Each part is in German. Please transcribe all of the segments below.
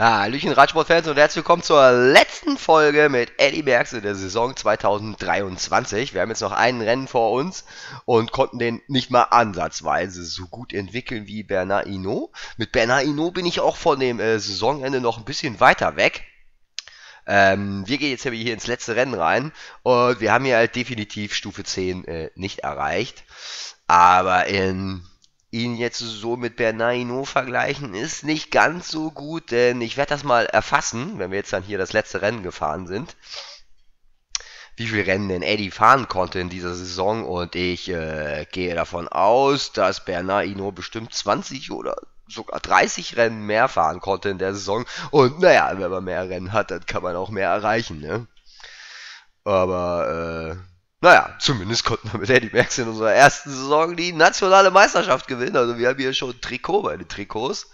Hallöchen Radsportfans und herzlich willkommen zur letzten Folge mit Eddie Merckx in der Saison 2023. Wir haben jetzt noch einen Rennen vor uns und konnten den nicht mal ansatzweise so gut entwickeln wie Bernard Hinault. Mit Bernard Hinault bin ich auch von dem äh, Saisonende noch ein bisschen weiter weg. Ähm, wir gehen jetzt hier ins letzte Rennen rein und wir haben hier halt definitiv Stufe 10 äh, nicht erreicht. Aber in ihn jetzt so mit Bernardino vergleichen, ist nicht ganz so gut, denn ich werde das mal erfassen, wenn wir jetzt dann hier das letzte Rennen gefahren sind, wie viel Rennen denn Eddie fahren konnte in dieser Saison und ich äh, gehe davon aus, dass Bernardino bestimmt 20 oder sogar 30 Rennen mehr fahren konnte in der Saison und naja, wenn man mehr Rennen hat, dann kann man auch mehr erreichen, ne? Aber äh, naja, zumindest konnten wir mit Eddie Merckx in unserer ersten Saison die nationale Meisterschaft gewinnen. Also wir haben hier schon Trikot bei den Trikots.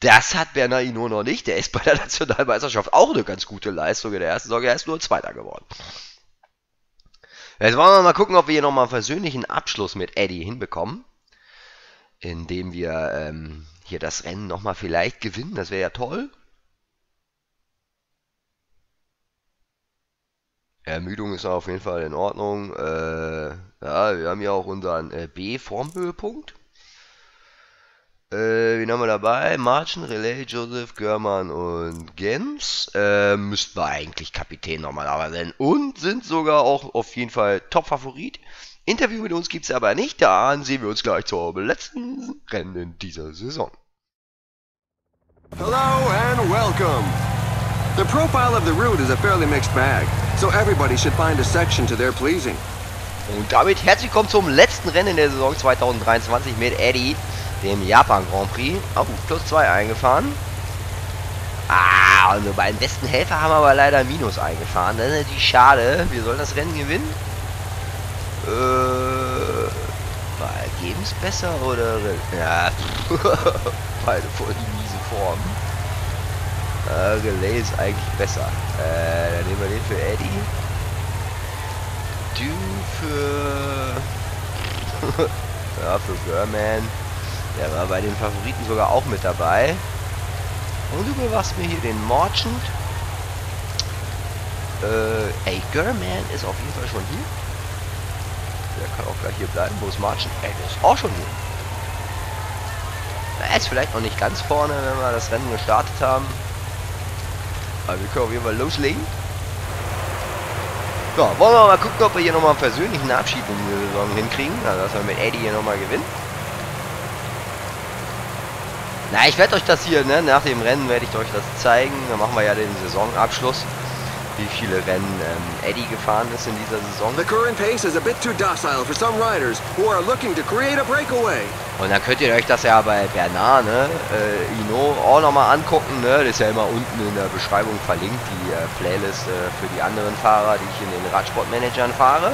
Das hat Bernard Hinault noch nicht. Der ist bei der Nationalmeisterschaft auch eine ganz gute Leistung in der ersten Saison. Er ist nur Zweiter geworden. Jetzt wollen wir mal gucken, ob wir hier nochmal einen persönlichen Abschluss mit Eddie hinbekommen. Indem wir ähm, hier das Rennen nochmal vielleicht gewinnen. Das wäre ja toll. Ermüdung ist auf jeden Fall in Ordnung. Äh, ja, wir haben ja auch unseren äh, B-Formhöhepunkt. Äh, wen haben wir dabei? Marchen, Relay, Joseph, Görmann und Gens. Äh, müssten wir eigentlich Kapitän normalerweise sein. Und sind sogar auch auf jeden Fall Top-Favorit. Interview mit uns gibt es aber nicht. Da sehen wir uns gleich zum letzten Rennen in dieser Saison. Hello and welcome. The profile of the route is a fairly mixed bag. So everybody should find a section to their pleasing. Und damit herzlich willkommen zum letzten Rennen der Saison 2023 mit Eddie, dem Japan Grand Prix. Oh, plus 2 eingefahren. Ah, unsere beiden besten Helfer haben aber leider Minus eingefahren. Das ist natürlich schade. Wir sollen das Rennen gewinnen. Äh, bei Gebens besser oder... Ja, beide voll die miese Form. Äh, Relay ist eigentlich besser. Äh, dann nehmen wir den für Eddie. Du für... ja, für Gurman. Der war bei den Favoriten sogar auch mit dabei. Und du bewachst mir hier den Merchant. Äh, ey, Gurman ist auf jeden Fall schon hier. Der kann auch gleich hier bleiben. Wo ist Merchant? Ey, der ist auch schon hier. Er ist vielleicht noch nicht ganz vorne, wenn wir das Rennen gestartet haben. Aber wir können auf jeden Fall loslegen. So, wollen wir mal gucken, ob wir hier nochmal einen persönlichen Abschied in der Saison hinkriegen. Also, dass wir mit Eddie hier nochmal gewinnen. Na, ich werde euch das hier, ne, nach dem Rennen werde ich euch das zeigen. Dann machen wir ja den Saisonabschluss wie viele Rennen ähm, Eddie gefahren ist in dieser Saison. The current pace is a bit too docile for some riders who are looking to create a breakaway. Und dann könnt ihr euch das ja bei Bernard, ne, äh, Ino auch nochmal angucken, ne, das ist ja immer unten in der Beschreibung verlinkt, die äh, Playlist äh, für die anderen Fahrer, die ich in den Radsportmanagern fahre.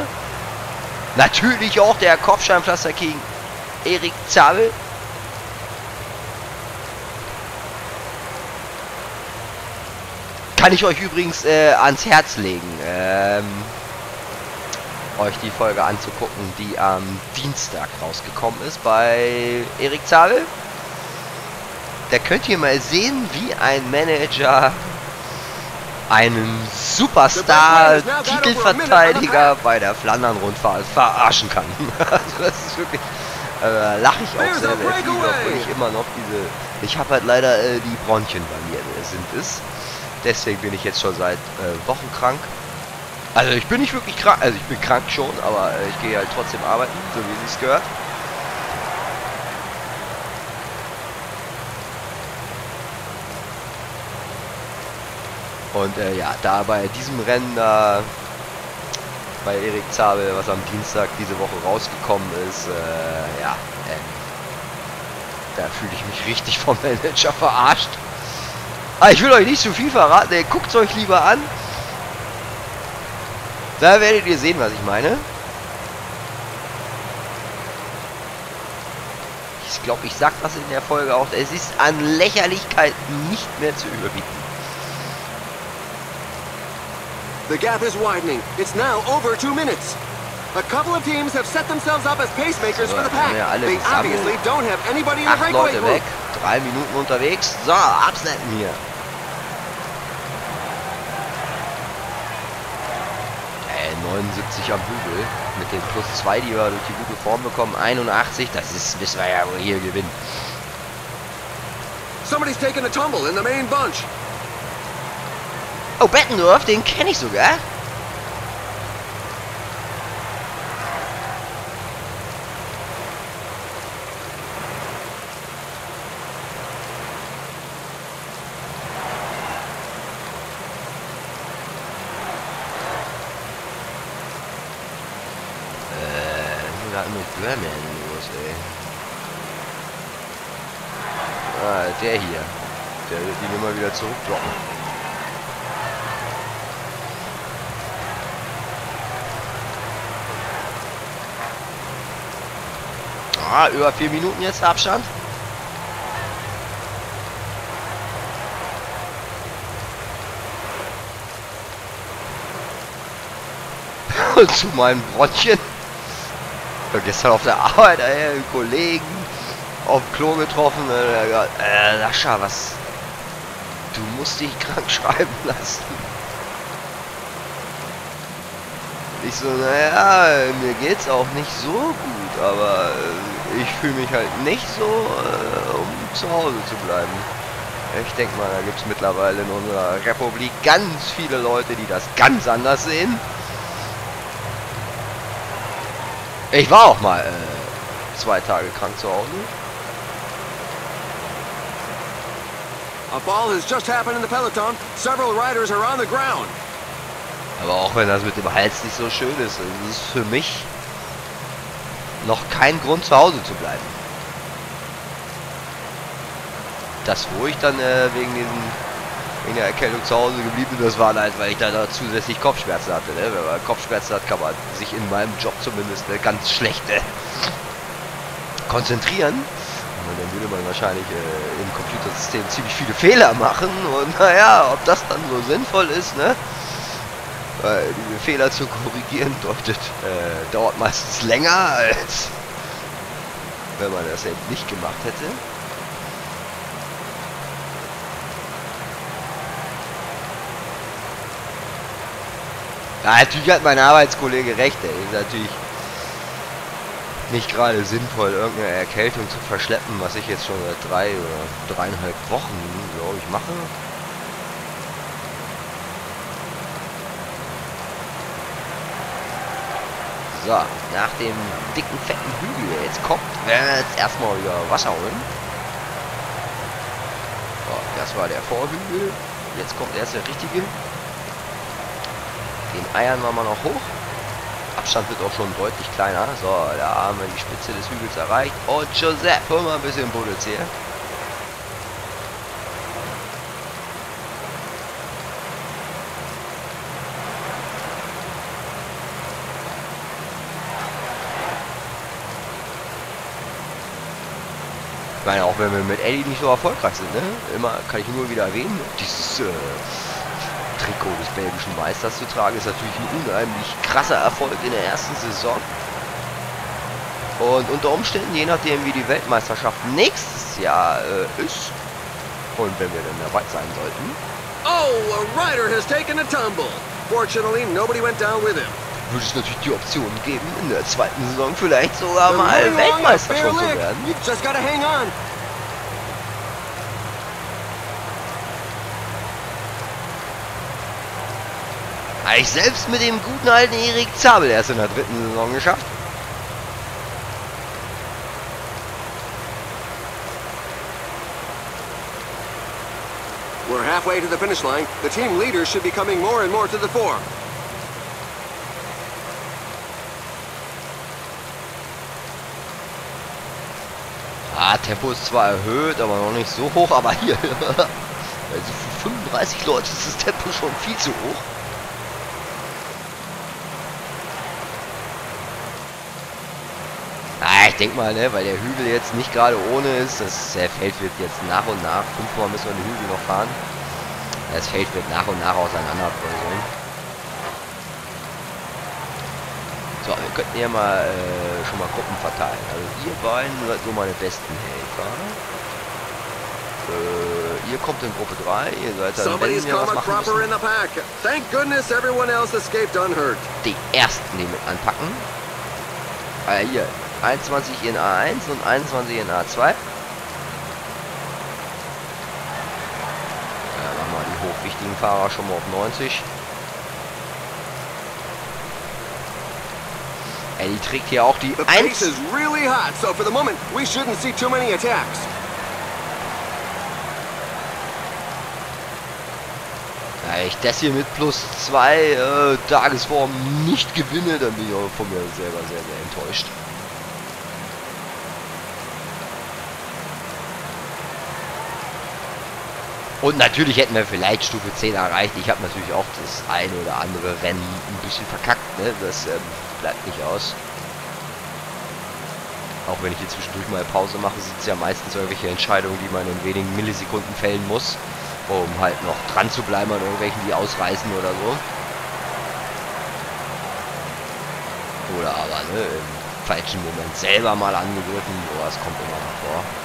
Natürlich auch der Kopfsteinpflaster King Erik Zabel, Kann ich euch übrigens äh, ans Herz legen, ähm, euch die Folge anzugucken, die am Dienstag rausgekommen ist bei Erik Zabel. Da könnt ihr mal sehen, wie ein Manager einen Superstar-Titelverteidiger bei der Flandern-Rundfahrt verarschen kann. also das ist wirklich... Äh, lache ich auch viel, obwohl ich immer noch diese... Ich habe halt leider äh, die Bronchien bei mir sind es. Deswegen bin ich jetzt schon seit äh, Wochen krank. Also ich bin nicht wirklich krank, also ich bin krank schon, aber äh, ich gehe halt trotzdem arbeiten, so wie es gehört. Und äh, ja, da bei diesem Rennen da bei Erik Zabel, was am Dienstag diese Woche rausgekommen ist, äh, ja, ähm, da fühle ich mich richtig vom Manager verarscht. Aber ah, ich will euch nicht zu viel verraten. Ey, guckt es euch lieber an. Da werdet ihr sehen, was ich meine. Ich glaube, ich sag das in der Folge auch. Es ist an Lächerlichkeit nicht mehr zu überbieten. The gap is widening. It's now over two minutes. A couple of teams have set themselves up as pacemakers so, for the pack. They obviously don't have anybody in the breakaway weg. Drei Minuten unterwegs. So, absnappen hier. Äh, 79 am Bügel. Mit den plus 2, die wir durch die gute Form bekommen. 81, das ist, wissen wir ja, wo wir hier gewinnen. Somebody's taking a tumble in the main bunch. Oh, Bettendorf, den kenne ich sogar. Äh, Burman los, ey. Ah, der hier. Der wird die Nummer wieder zurückblocken. Ah, über vier Minuten jetzt Abstand. Zu meinen Brottchen. Ja, gestern auf der Arbeit, ey, einen Kollegen auf dem Klo getroffen. Äh, gesagt, äh, Lascha, was? Du musst dich krank schreiben lassen. Ich so, naja, mir geht's auch nicht so gut, aber äh, ich fühle mich halt nicht so, äh, um zu Hause zu bleiben. Ich denke mal, da gibt es mittlerweile in unserer Republik ganz viele Leute, die das ganz anders sehen. Ich war auch mal äh, zwei Tage krank zu Hause. A fall has just happened in the peloton. Several riders are on the ground. Aber auch wenn das mit dem Hals nicht so schön ist, es ist für mich noch kein Grund zu Hause zu bleiben. Das, wo ich dann äh, wegen diesen wegen der Erkältung zu Hause geblieben das war halt, weil ich da zusätzlich Kopfschmerzen hatte. Ne? Wenn man Kopfschmerzen hat, kann man sich in meinem Job zumindest ne, ganz schlecht äh, konzentrieren. Und dann würde man wahrscheinlich äh, im Computersystem ziemlich viele Fehler machen. Und naja, ob das dann so sinnvoll ist, ne? Weil diese Fehler zu korrigieren deutet, äh, dauert meistens länger, als wenn man das eben nicht gemacht hätte. Ja, natürlich hat mein Arbeitskollege recht, ey. Ist natürlich nicht gerade sinnvoll, irgendeine Erkältung zu verschleppen, was ich jetzt schon seit drei oder dreieinhalb Wochen, glaube ich, mache. So, nach dem dicken, fetten Hügel, der jetzt kommt, werden wir jetzt erstmal wieder Wasser holen. So, das war der Vorhügel. Jetzt kommt erst der richtige. Den eiern wir mal noch hoch. Abstand wird auch schon deutlich kleiner. So, da haben wir die Spitze des Hügels erreicht. Und Joseph, hol mal ein bisschen Bullets hier. Ich meine, auch wenn wir mit Eddie nicht so erfolgreich sind, ne? Immer kann ich nur wieder erwähnen, dieses äh, Trikot des belgischen Meisters zu tragen, ist natürlich ein unheimlich krasser Erfolg in der ersten Saison. Und unter Umständen, je nachdem wie die Weltmeisterschaft nächstes Jahr äh, ist, und wenn wir dann dabei sein sollten, Oh, a rider has taken a tumble. Fortunately, nobody went down with him. würde es natürlich die Option geben, in der zweiten Saison vielleicht sogar mal Weltmeister zu werden. You just gotta hang on. Habe ich selbst mit dem guten alten Erik Zabel erst in der dritten Saison geschafft. We're halfway to the finish line. The team leaders should be coming more and more to the fore. Ah, Tempo ist zwar erhöht, aber noch nicht so hoch, aber hier. Also für 35 Leute ist das Tempo schon viel zu hoch. Ah, ich denke mal, ne, weil der Hügel jetzt nicht gerade ohne ist, das Feld wird jetzt nach und nach, fünfmal müssen wir den Hügel noch fahren. Das Feld wird nach und nach auseinanderbröseln. So, wir könnten ja mal äh, schon mal Gruppen verteilen. Also ihr beiden seid so meine besten Helfer. Äh, ihr kommt in Gruppe 3, ihr seid dann, wenn wir was machen müssen, the pack. Thank goodness everyone else escaped unhurt. die Ersten, die mit anpacken. Äh, hier, 21 in A1 und 21 in A2. Ja, machen wir die hochwichtigen Fahrer schon mal auf 90. Eddie trägt hier auch die The pace 1. is really hot, so for the moment, we shouldn't see too many attacks. Ja, ich das hier mit plus 2 äh, Tagesform nicht gewinne, dann bin ich auch von mir selber sehr, sehr enttäuscht. Und natürlich hätten wir vielleicht Stufe 10 erreicht. Ich habe natürlich auch das eine oder andere Rennen ein bisschen verkackt. Ne? Das ähm, bleibt nicht aus. Auch wenn ich hier zwischendurch mal Pause mache, sind es ja meistens irgendwelche Entscheidungen, die man in wenigen Millisekunden fällen muss, um halt noch dran zu bleiben an irgendwelchen, die ausreißen oder so. Oder aber ne, im falschen Moment selber mal angegriffen, sowas kommt immer mal vor.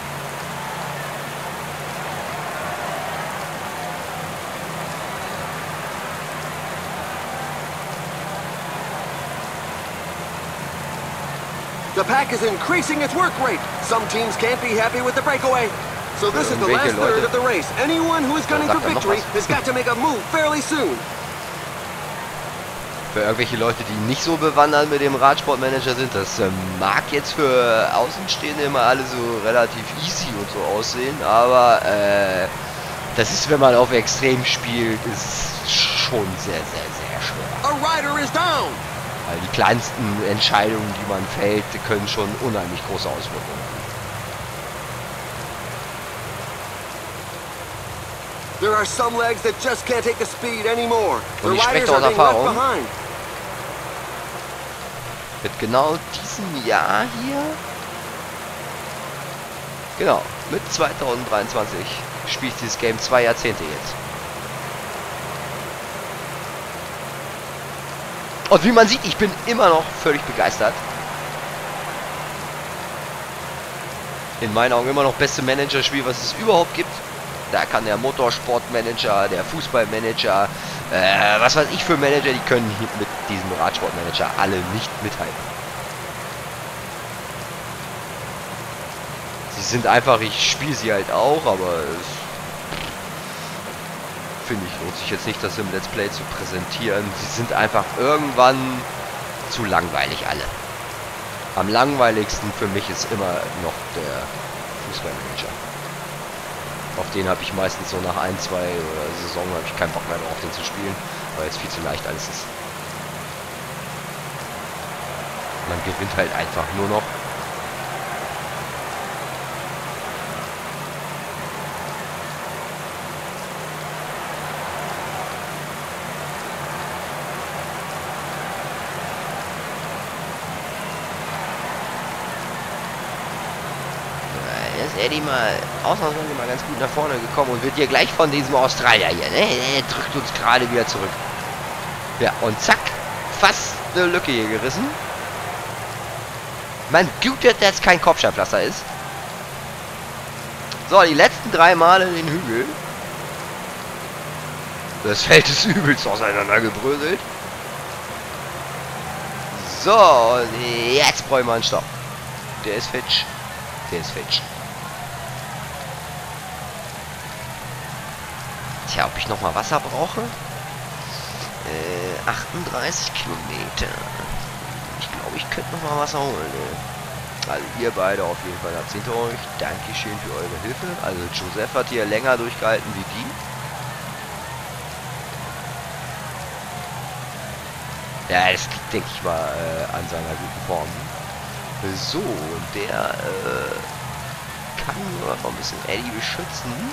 The pack is increasing its work rate. Some teams can't be happy with the breakaway. So this is the last third of the race. Anyone who is gunning for victory has got to make a move fairly soon. Für irgendwelche Leute, die nicht so bewandert mit dem Radsportmanager sind, das ähm, mag jetzt für Außenstehende immer alle so relativ easy und so aussehen, aber äh, das ist, wenn man auf Extrem spielt, ist schon sehr, sehr, sehr schwer. A rider is down. Weil die kleinsten Entscheidungen, die man fällt, können schon unheimlich große Auswirkungen haben. There are some legs that just can't take the speed anymore. Und ich spreche aus Erfahrung. Mit genau diesem Jahr hier, genau, mit 2023 spielt dieses Game zwei Jahrzehnte jetzt. Und wie man sieht, ich bin immer noch völlig begeistert. In meinen Augen immer noch beste Managerspiel, was es überhaupt gibt. Da kann der Motorsportmanager, der Fußballmanager, äh, was weiß ich für Manager, die können mit diesem Radsportmanager alle nicht mithalten. Sie sind einfach, ich spiele sie halt auch, aber es finde ich, lohnt sich jetzt nicht, das im Let's Play zu präsentieren. Sie sind einfach irgendwann zu langweilig alle. Am langweiligsten für mich ist immer noch der Fußballmanager. Auf den habe ich meistens so nach ein, zwei oder Saison habe ich keinen Bock mehr drauf, den zu spielen, weil es viel zu leicht alles ist. Man gewinnt halt einfach nur noch. Da ist Eddie mal ausnahmsweise mal ganz gut nach vorne gekommen und wird hier gleich von diesem Australier hier, ne? Der drückt uns gerade wieder zurück. Ja, und zack, fast eine Lücke hier gerissen. Man gut, dass das kein Kopfsteinpflaster ist. So, die letzten drei Male den Hügel. Das Feld ist übelst auseinandergebröselt. So, jetzt brauchen wir einen Stopp. Der ist fitsch. Der ist fitsch. Tja, ob ich noch mal Wasser brauche? Äh, 38 Kilometer. Ich glaube, ich könnte noch mal Wasser holen. Ne? Also ihr beide auf jeden Fall habt hinter euch. Dankeschön für eure Hilfe. Also Joseph hat hier länger durchgehalten wie die. Ja, das liegt, denke ich mal, äh, an seiner guten Form. So, und der äh, kann nur noch ein bisschen Eddie beschützen.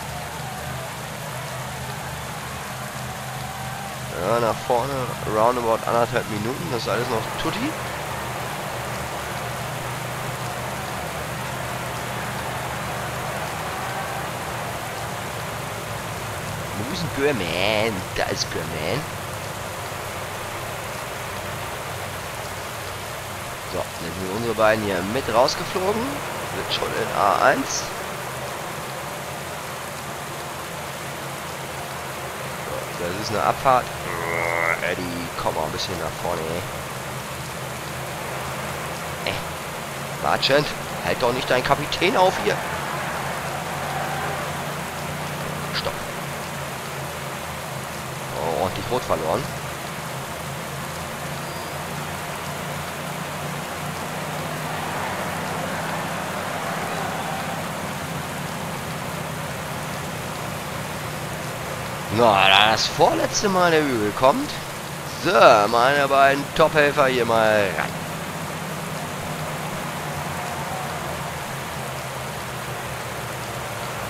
Ja, nach vorne, roundabout anderthalb Minuten, das ist alles noch tutti. Wo ist ein Görman? Da ist Görman. So, dann sind unsere beiden hier mit rausgeflogen. Wird schon in A1. Das ist eine Abfahrt. Eddie, komm mal ein bisschen nach vorne. Ey. Marchand, halt doch nicht deinen Kapitän auf hier. Stopp. Oh, ordentlich rot verloren. Na, da das vorletzte Mal der Hügel kommt. So, meine beiden Top-Helfer hier mal ran.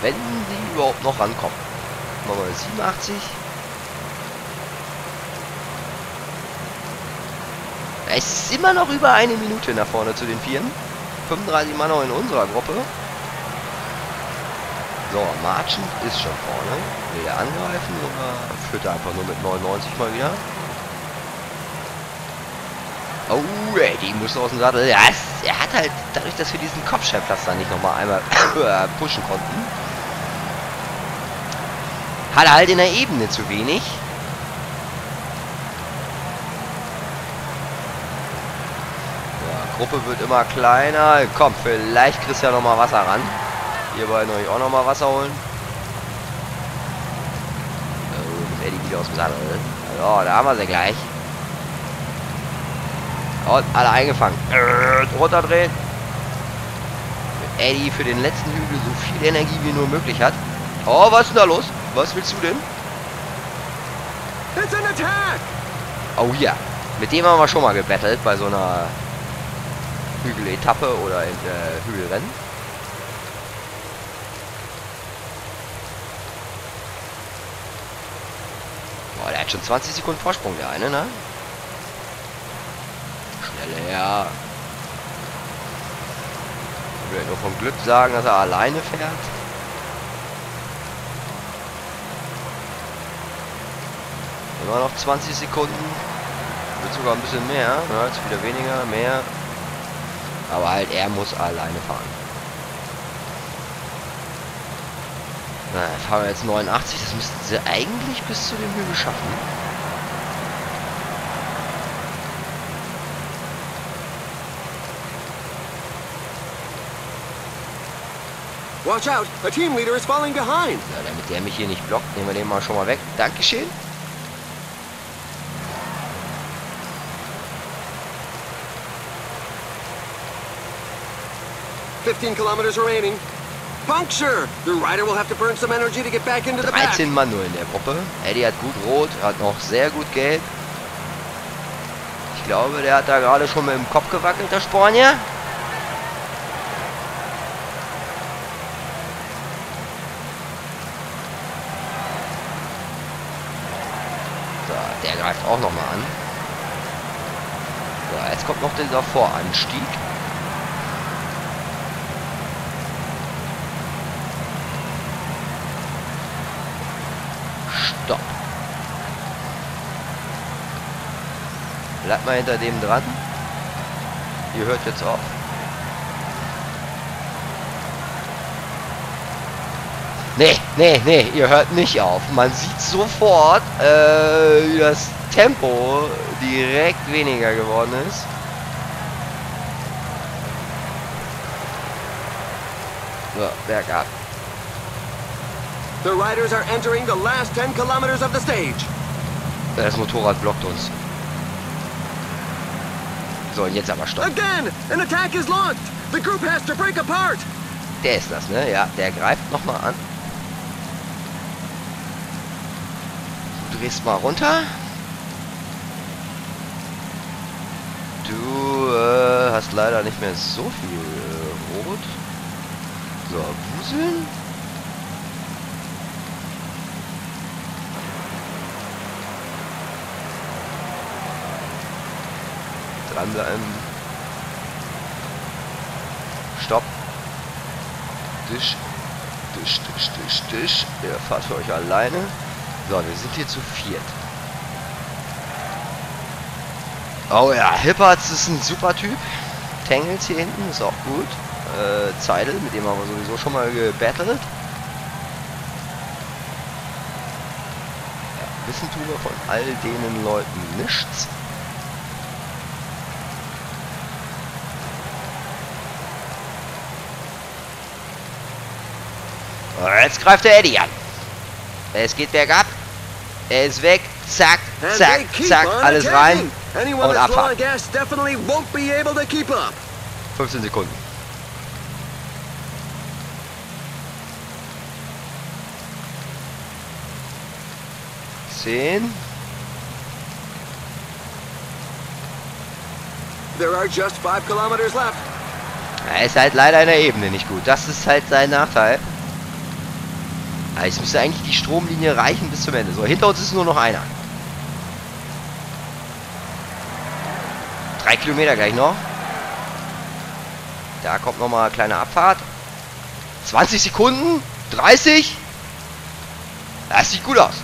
Wenn sie überhaupt noch rankommen. Machen wir 87. Es ist immer noch über eine Minute nach vorne zu den Vieren. 35 Mann noch in unserer Gruppe. So, Marchand ist schon vorne. Will er angreifen oder führt er einfach nur mit 99 mal wieder? Oh, die muss aus dem Sattel. Ja, es, er hat halt, dadurch, dass wir diesen Kopfschellpflaster nicht nochmal einmal pushen konnten, hat er halt in der Ebene zu wenig. Ja, Gruppe wird immer kleiner. Komm, vielleicht kriegst du ja nochmal Wasser ran. Ihr beiden euch auch nochmal Wasser holen. Oh, Eddie wieder aus dem Sattel. Ja, da haben wir sie gleich. Und alle eingefangen. Äh, runterdrehen. Eddie für den letzten Hügel so viel Energie wie nur möglich hat. Oh, was ist denn da los? Was willst du denn? It's an attack! Oh ja. Mit dem haben wir schon mal gebettelt bei so einer Hügeletappe oder in, äh, Hügelrennen. Hat schon 20 Sekunden Vorsprung, der eine, ne? Schnell her. Ich will nur vom Glück sagen, dass er alleine fährt. Immer noch 20 Sekunden. Wird sogar ein bisschen mehr. Ja, jetzt wieder weniger, mehr. Aber halt, er muss alleine fahren. Na, fahren wir jetzt 89. Das müssten sie eigentlich bis zu dem Hügel schaffen. Watch out! A team leader is falling behind! Ja, damit der mich hier nicht blockt, nehmen wir den mal schon mal weg. Dankeschön. Fifteen kilometers remaining. Puncture! The rider will have to burn some energy to get back into the pack. 13 Mann nur in der Gruppe. Eddie hat gut rot, hat noch sehr gut gelb. Ich glaube, der hat da gerade schon mit dem Kopf gewackelt, der Spanier. So, der greift auch nochmal an. So, jetzt kommt noch dieser Voranstieg. Stopp. Bleibt mal hinter dem dran. Ihr hört jetzt auf. Nee, nee, nee, ihr hört nicht auf. Man sieht sofort, äh, wie das Tempo direkt weniger geworden ist. So, bergab. The riders are entering the last 10 kilometers of the stage. Das Motorrad blockt uns. So, und jetzt aber stopp. Again! An attack is launched! The group has to break apart! Der ist das, ne? Ja, der greift nochmal an. Du drehst mal runter. Du äh, hast leider nicht mehr so viel äh, Rot. So, Wuseln. Dranbleiben. Stopp. Tisch. Tisch, Tisch, Tisch, Tisch. Ihr fahrt für euch alleine. So, wir sind hier zu viert. Oh ja, Hippertz ist ein super Typ. Tangles hier hinten ist auch gut. Äh, Zeidel, mit dem haben wir sowieso schon mal gebattelt. Ja, Wissen tun wir von all denen Leuten nichts. Jetzt greift der Eddie an. Es geht bergab. Er ist weg. Zack, zack, zack. Alles rein. Und abfahren. 15 Sekunden. Zehn. There are just five kilometers left. Er ist halt leider in der Ebene nicht gut. Das ist halt sein Nachteil. Aber jetzt müsste eigentlich die Stromlinie reichen bis zum Ende. So, hinter uns ist nur noch einer. Drei Kilometer gleich noch. Da kommt nochmal eine kleine Abfahrt. 20 Sekunden. 30. Das sieht gut aus.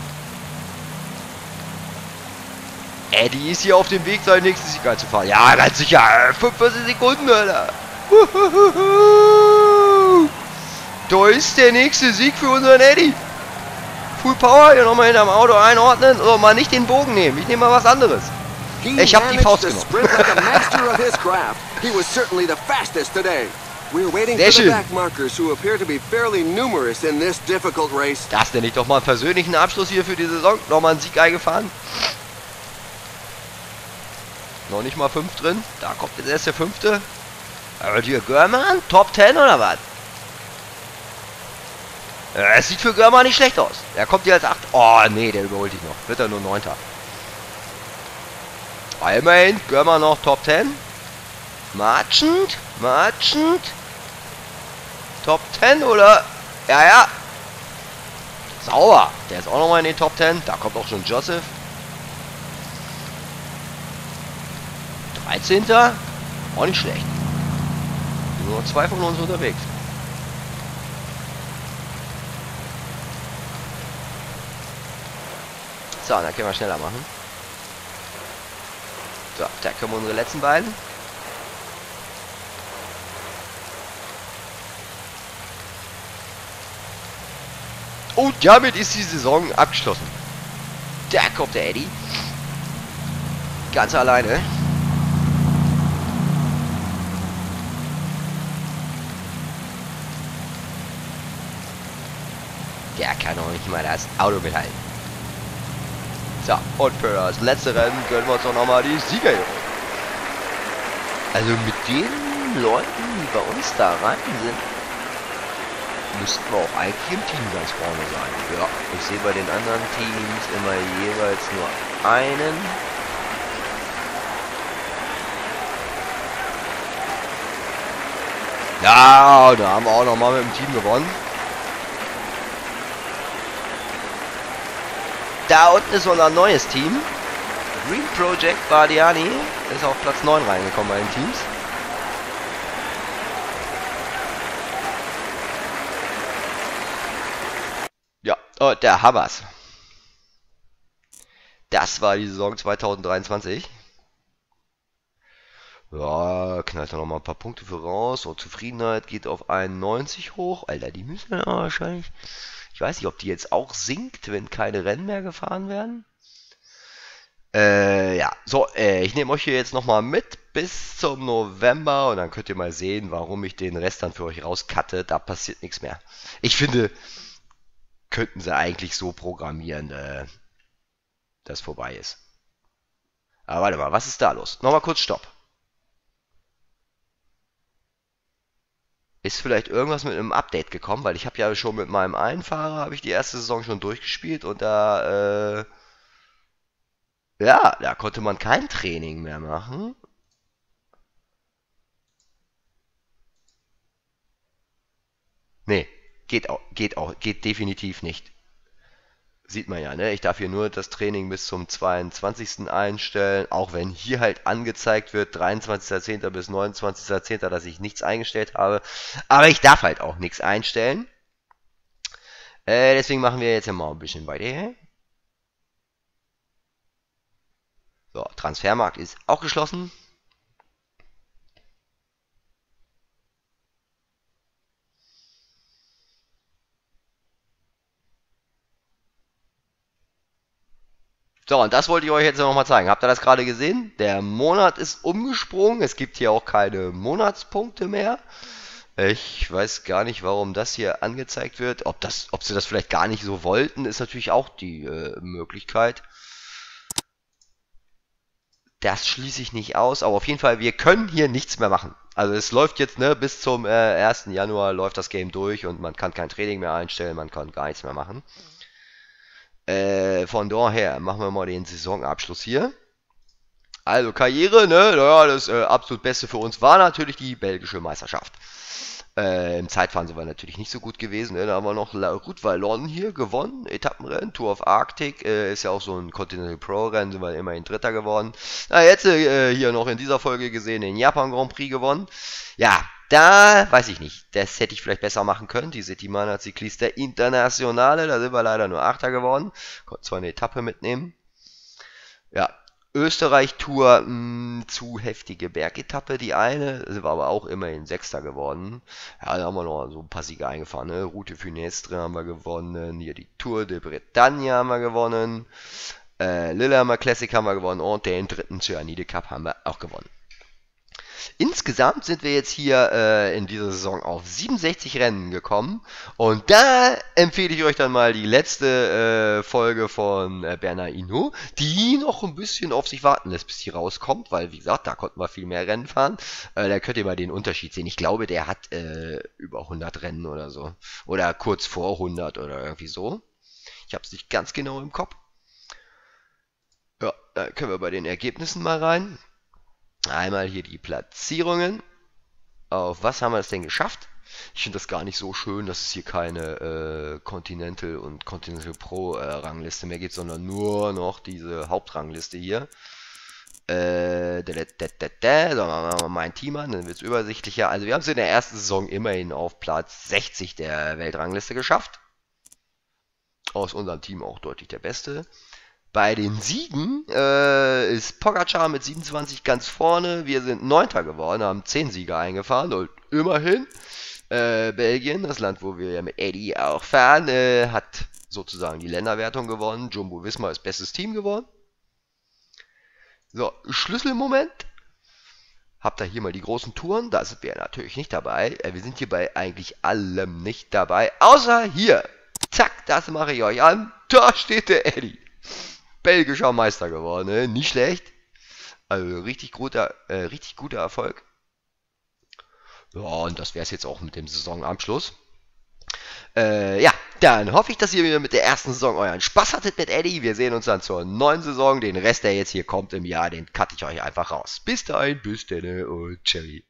Eddie ist hier auf dem Weg, seinen nächsten Sieg einzufahren. Ja, ganz sicher. 45 Sekunden, Alter. Da ist der nächste Sieg für unseren Eddie. Full Power, hier nochmal hinterm Auto einordnen. So, mal nicht den Bogen nehmen. Ich nehme mal was anderes. Ich hab die Faust genommen. Sehr schön. Das nenne ich doch mal einen persönlichen Abschluss hier für die Saison. Nochmal einen Sieg eingefahren. Noch nicht mal fünf drin. Da kommt jetzt erst der fünfte. Aber hier Görmann, Top 10 oder was? Es sieht für Görmann nicht schlecht aus. Er kommt hier als 8. Oh, nee, der überholt dich noch. Wird er nur 9. Immerhin, Görmann noch Top 10. Marchend, Marchend. Top 10 oder? Ja, ja. Sauer. Der ist auch nochmal in den Top 10. Da kommt auch schon Joseph. 13. Auch nicht schlecht. Nur zwei von uns unterwegs. So, dann können wir schneller machen. So, da kommen unsere letzten beiden. Und damit ist die Saison abgeschlossen. Da kommt der Eddie. Ganz alleine. Der kann auch nicht mal das Auto mithalten. So, und für das letzte Rennen gönnen wir uns auch nochmal die Sieger. Also mit den Leuten, die bei uns da rein sind, müssten wir auch eigentlich im Team ganz vorne sein. Ja, ich sehe bei den anderen Teams immer jeweils nur einen. Ja, da haben wir auch nochmal mit dem Team gewonnen. Da unten ist unser neues Team. Green Project Bardiani ist auf Platz 9 reingekommen bei den Teams. Ja, und der Hammers. Das war die Saison 2023. Ja, knallt da noch mal ein paar Punkte für raus. Und Zufriedenheit geht auf 91 hoch. Alter, die müssen ja wahrscheinlich ich weiß nicht, ob die jetzt auch sinkt, wenn keine Rennen mehr gefahren werden. Äh, ja, so, äh, ich nehme euch hier jetzt nochmal mit bis zum November und dann könnt ihr mal sehen, warum ich den Rest dann für euch rauskatte. Da passiert nichts mehr. Ich finde, könnten sie eigentlich so programmieren, äh, dass vorbei ist. Aber warte mal, was ist da los? Nochmal kurz Stopp. Ist vielleicht irgendwas mit einem Update gekommen, weil ich habe ja schon mit meinem einen Fahrer habe ich die erste Saison schon durchgespielt und da äh, ja, da konnte man kein Training mehr machen. Nee, geht auch, geht auch, geht definitiv nicht. Sieht man ja, ne? Ich darf hier nur das Training bis zum 22. einstellen, auch wenn hier halt angezeigt wird, 23.10. bis 29.10., dass ich nichts eingestellt habe. Aber ich darf halt auch nichts einstellen. Äh, deswegen machen wir jetzt mal ein bisschen weiter. So, Transfermarkt ist auch geschlossen. So, und das wollte ich euch jetzt nochmal zeigen. Habt ihr das gerade gesehen? Der Monat ist umgesprungen. Es gibt hier auch keine Monatspunkte mehr. Ich weiß gar nicht, warum das hier angezeigt wird. Ob, das, ob sie das vielleicht gar nicht so wollten, ist natürlich auch die äh, Möglichkeit. Das schließe ich nicht aus, aber auf jeden Fall, wir können hier nichts mehr machen. Also es läuft jetzt, ne, bis zum äh, 1. Januar läuft das Game durch und man kann kein Training mehr einstellen, man kann gar nichts mehr machen. Äh, von daher machen wir mal den Saisonabschluss hier. Also Karriere, ne, naja, das äh, absolut Beste für uns war natürlich die belgische Meisterschaft. Äh, Im Zeitfahren sind wir natürlich nicht so gut gewesen. Ne? Da haben wir noch La Route Wallonne hier gewonnen. Etappenrennen, Tour of Arctic. Äh, ist ja auch so ein Continental Pro Rennen, sind wir immerhin Dritter geworden. Na, jetzt äh, hier noch in dieser Folge gesehen, den Japan Grand Prix gewonnen. Ja, da weiß ich nicht. Das hätte ich vielleicht besser machen können. Die Settimana Ciclista Internationale, da sind wir leider nur Achter geworden. Konnten zwar eine Etappe mitnehmen. Ja, Österreich-Tour hm, zu heftige Bergetappe, die eine, sind wir aber auch immerhin Sechster geworden. Ja, da haben wir noch so ein paar Siege eingefahren. Ne? Route Funestre haben wir gewonnen, hier die Tour de Bretagne haben wir gewonnen, äh, Lillehammer Classic haben wir gewonnen und den dritten Cyanide Cup haben wir auch gewonnen. Insgesamt sind wir jetzt hier äh, in dieser Saison auf 67 Rennen gekommen. Und da empfehle ich euch dann mal die letzte äh, Folge von äh, Bernard Hinault, die noch ein bisschen auf sich warten lässt, bis die rauskommt, weil wie gesagt, da konnten wir viel mehr Rennen fahren. Äh, da könnt ihr mal den Unterschied sehen. Ich glaube, der hat äh, über 100 Rennen oder so. Oder kurz vor 100 oder irgendwie so. Ich habe es nicht ganz genau im Kopf. Ja, da können wir bei den Ergebnissen mal rein. Einmal hier die Platzierungen. Auf was haben wir es denn geschafft? Ich finde das gar nicht so schön, dass es hier keine äh, Continental und Continental Pro äh, Rangliste mehr gibt, sondern nur noch diese Hauptrangliste hier. Äh, da, da, da, da, da machen wir mal mein Team an, dann wird es übersichtlicher. Also wir haben es in der ersten Saison immerhin auf Platz 60 der Weltrangliste geschafft. Aus unserem Team auch deutlich der Beste. Bei den Siegen äh, ist Pogacar mit 27 ganz vorne. Wir sind Neunter geworden, haben 10 Siege eingefahren und immerhin äh, Belgien, das Land, wo wir mit Eddie auch fahren, äh, hat sozusagen die Länderwertung gewonnen. Jumbo Visma ist bestes Team geworden. So, Schlüsselmoment. Habt ihr hier mal die großen Touren? Da sind wir natürlich nicht dabei. Äh, wir sind hier bei eigentlich allem nicht dabei. Außer hier. Zack, das mache ich euch an. Da steht der Eddie belgischer Meister geworden. Ne? Nicht schlecht. Also richtig guter, äh, richtig guter Erfolg. Ja, und das wäre es jetzt auch mit dem Saisonabschluss. Äh, ja, dann hoffe ich, dass ihr mit der ersten Saison euren Spaß hattet mit Eddie. Wir sehen uns dann zur neuen Saison. Den Rest, der jetzt hier kommt im Jahr, den cutte ich euch einfach raus. Bis dahin, bis denn und Cherry.